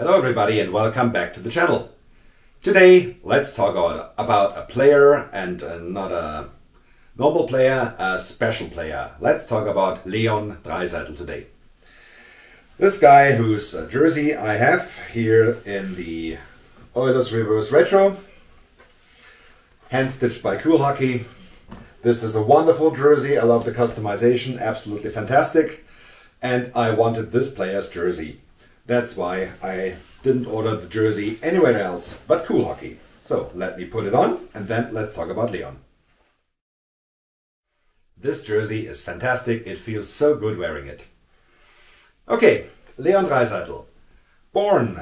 Hello everybody and welcome back to the channel. Today let's talk about, a player and uh, not a normal player, a special player. Let's talk about Leon Draisaitl today. This guy whose jersey I have here in the Oilers Reverse Retro, hand stitched by Cool Hockey. This is a wonderful jersey. I love the customization, absolutely fantastic. And I wanted this player's jersey. That's why I didn't order the jersey anywhere else but Cool Hockey. So let me put it on and then let's talk about Leon. This jersey is fantastic. It feels so good wearing it. Okay, Leon Draisaitl. Born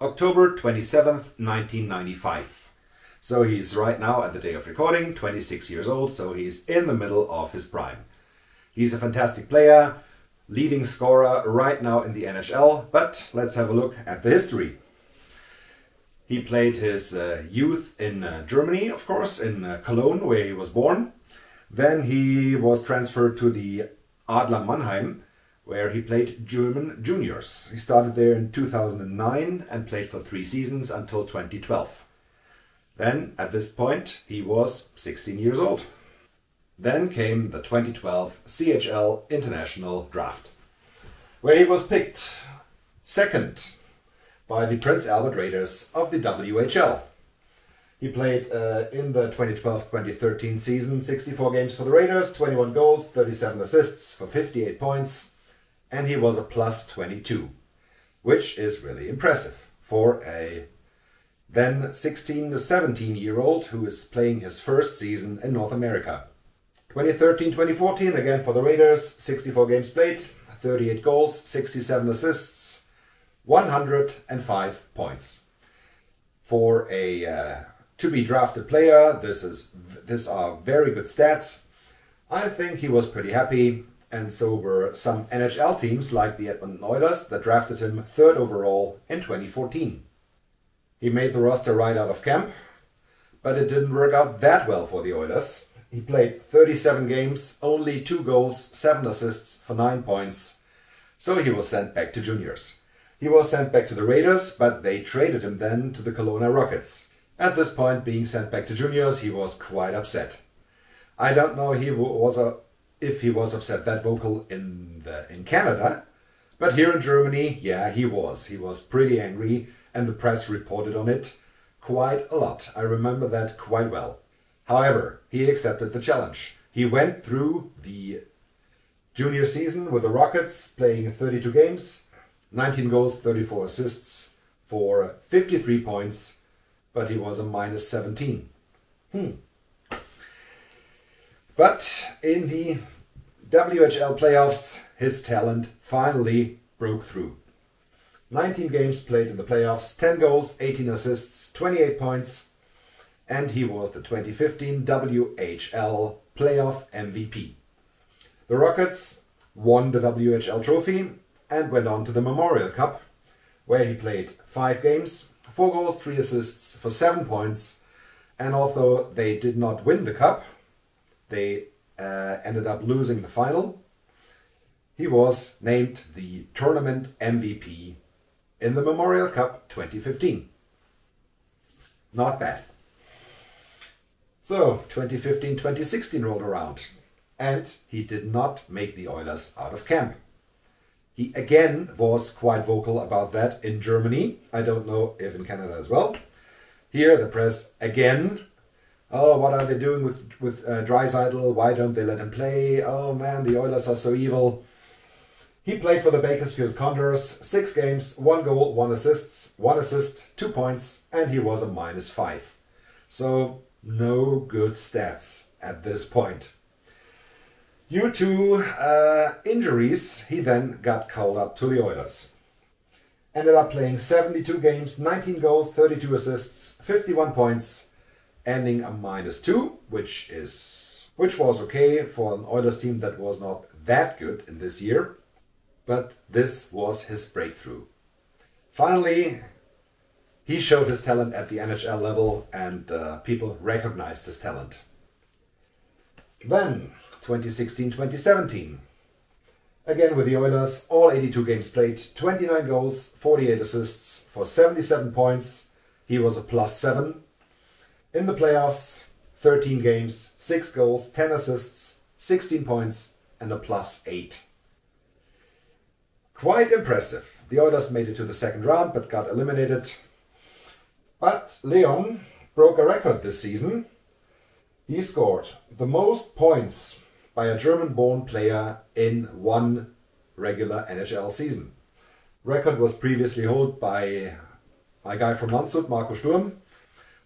October 27th, 1995. So he's right now at the day of recording, 26 years old, so he's in the middle of his prime. He's a fantastic player, leading scorer right now in the NHL, but let's have a look at the history. He played his uh, youth in uh, Germany, of course, in uh, Cologne, where he was born. Then he was transferred to the Adler Mannheim, where he played German juniors. He started there in 2009 and played for three seasons until 2012. Then, at this point, he was 16 years old. Then came the 2012 CHL International Draft, where he was picked second by the Prince Albert Raiders of the WHL. He played uh, in the 2012-2013 season 64 games for the Raiders, 21 goals, 37 assists for 58 points, and he was a plus 22, which is really impressive for a then 16 to 17 year old who is playing his first season in North America. 2013-2014 again for the Raiders, 64 games played, 38 goals, 67 assists, 105 points. For a uh, to be drafted player, this is this are very good stats. I think he was pretty happy, and so were some NHL teams like the Edmonton Oilers that drafted him third overall in 2014. He made the roster right out of camp, but it didn't work out that well for the Oilers. He played 37 games, only 2 goals, 7 assists for 9 points, so he was sent back to juniors. He was sent back to the Raiders, but they traded him then to the Kelowna Rockets. At this point, being sent back to juniors, he was quite upset. I don't know he was a, if he was upset that vocal in the in Canada, but here in Germany, yeah, he was. He was pretty angry, and the press reported on it quite a lot. I remember that quite well. However, he accepted the challenge. He went through the junior season with the Rockets, playing 32 games, 19 goals, 34 assists for 53 points, but he was a minus 17. Hmm. But in the WHL playoffs, his talent finally broke through. 19 games played in the playoffs, 10 goals, 18 assists, 28 points, and he was the 2015 WHL Playoff MVP. The Rockets won the WHL trophy and went on to the Memorial Cup, where he played 5 games, 4 goals, 3 assists for 7 points, and although they did not win the cup, they uh, ended up losing the final. He was named the tournament MVP in the Memorial Cup 2015. Not bad. So 2015-2016 rolled around and he did not make the Oilers out of camp. He again was quite vocal about that in Germany. I don't know if in Canada as well. Here the press again. Oh, what are they doing with with uh, Draisaitl? Why don't they let him play? Oh man, the Oilers are so evil. He played for the Bakersfield Condors, six games, one goal, one assists, one assist, two points, and he was a minus five. So no good stats at this point. Due to uh, injuries, he then got called up to the Oilers. Ended up playing 72 games, 19 goals, 32 assists, 51 points, ending a minus two, which is which was okay for an Oilers team that was not that good in this year. But this was his breakthrough. Finally, he showed his talent at the NHL level and uh, people recognized his talent. Then, 2016-2017. Again with the Oilers, all 82 games played, 29 goals, 48 assists for 77 points. He was a plus 7. In the playoffs, 13 games, 6 goals, 10 assists, 16 points, and a plus 8. Quite impressive. The Oilers made it to the second round but got eliminated. But Leon broke a record this season. He scored the most points by a German born player in one regular NHL season. Record was previously held by my guy from Landshut, Marco Sturm,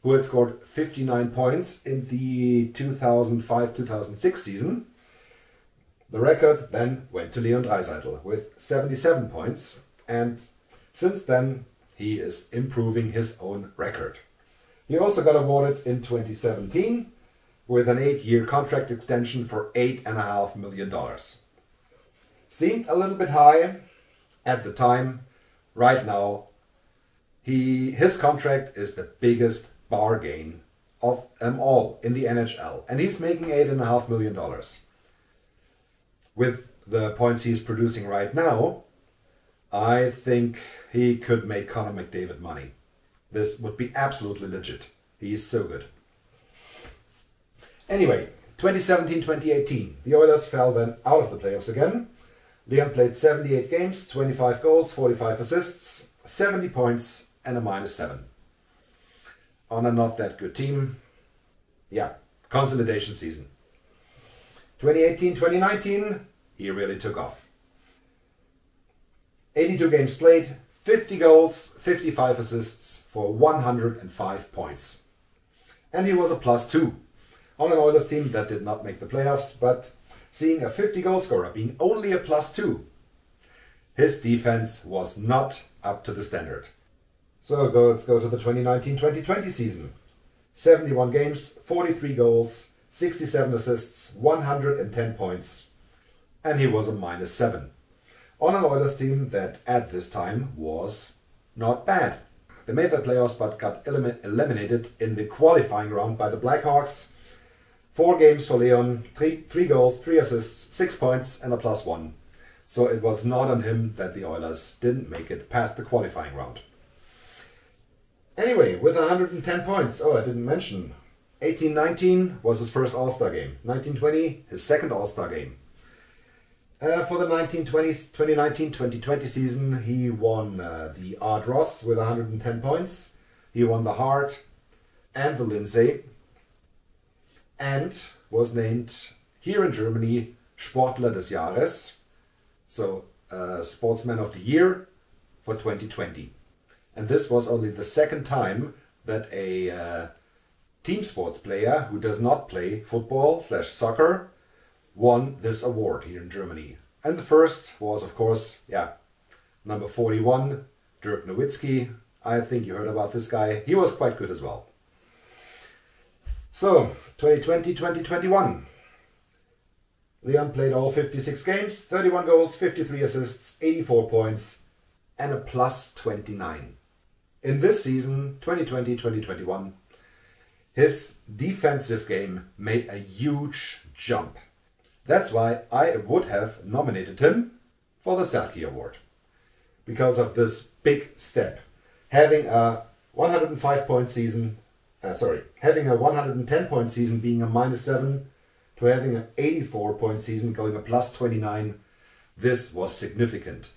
who had scored 59 points in the 2005 2006 season. The record then went to Leon Draisaitl with 77 points, and since then he is improving his own record. He also got awarded in 2017 with an eight year contract extension for $8.5 million. Seemed a little bit high at the time. Right now, he his contract is the biggest bargain of them all in the NHL, and he's making $8.5 million. With the points he's producing right now, I think he could make Connor McDavid money. This would be absolutely legit. He's so good. Anyway, 2017-2018, the Oilers fell then out of the playoffs again. Leon played 78 games, 25 goals, 45 assists, 70 points, and a minus 7. On a not that good team. Yeah, consolidation season. 2018-2019, he really took off. 82 games played, 50 goals, 55 assists for 105 points. And he was a plus 2 on an Oilers team that did not make the playoffs, but seeing a 50 goal scorer being only a plus 2, his defense was not up to the standard. So let's go to the 2019-2020 season. 71 games, 43 goals, 67 assists, 110 points, and he was a minus 7. On an Oilers team that at this time was not bad. They made the playoffs but got elim eliminated in the qualifying round by the Blackhawks Four games for Leon, three, three goals, three assists, six points, and a plus one. So it was not on him that the Oilers didn't make it past the qualifying round. Anyway, with 110 points, oh, I didn't mention, 1819 was his first All Star game, 1920, his second All Star game. Uh, for the 2019 2020 season, he won uh, the Art Ross with 110 points. He won the Hart and the Lindsay and was named here in Germany Sportler des Jahres, so uh, Sportsman of the Year for 2020. And this was only the second time that a uh, team sports player who does not play football slash soccer won this award here in Germany. And the first was, of course, yeah, number 41, Dirk Nowitzki. I think you heard about this guy. He was quite good as well. So, 2020-2021. Leon played all 56 games, 31 goals, 53 assists, 84 points, and a plus 29. In this season, 2020-2021, his defensive game made a huge jump. That's why I would have nominated him for the Selke Award. Because of this big step. Having a 105 point season uh, sorry, having a 110 point season being a minus 7 to having an 84 point season going a plus 29, this was significant.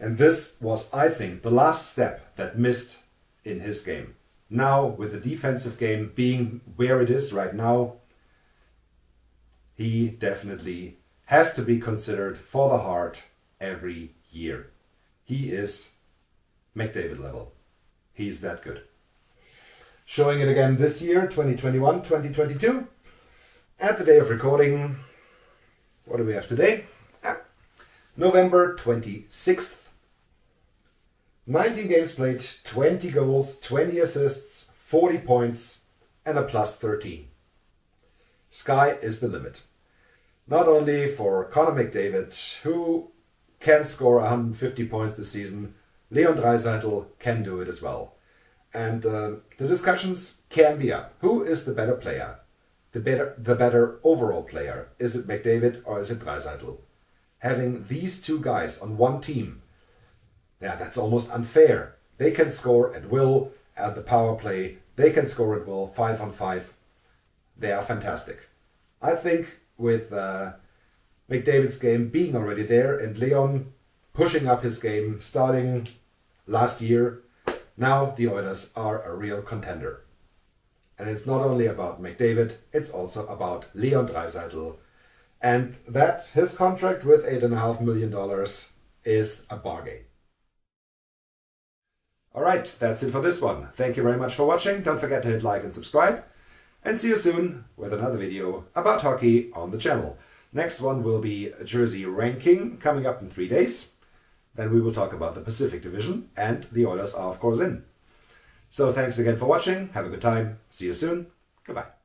And this was, I think, the last step that missed in his game. Now, with the defensive game being where it is right now, he definitely has to be considered for the Hart every year. He is McDavid level. He's that good showing it again this year, 2021, 2022. At the day of recording, what do we have today? Ah, November 26th. 19 games played, 20 goals, 20 assists, 40 points, and a plus 13. Sky is the limit. Not only for Connor McDavid, who can score 150 points this season, Leon Draisaitl can do it as well. And uh, the discussions can be up. Who is the better player? The better, the better overall player? Is it McDavid or is it Draisaitl? having these two guys on one team, yeah, that's almost unfair. They can score at will at the power play. They can score at will, five on five. They are fantastic. I think with uh, McDavid's game being already there and Leon pushing up his game starting last year, now the Oilers are a real contender. And it's not only about McDavid, it's also about Leon Draisaitl. And that his contract with $8.5 million is a bargain. Alright, that's it for this one. Thank you very much for watching. Don't forget to hit like and subscribe. And see you soon with another video about hockey on the channel. Next one will be jersey ranking coming up in three days. Then we will talk about the Pacific Division and the Oilers are of course in. So thanks again for watching. Have a good time. See you soon. Goodbye.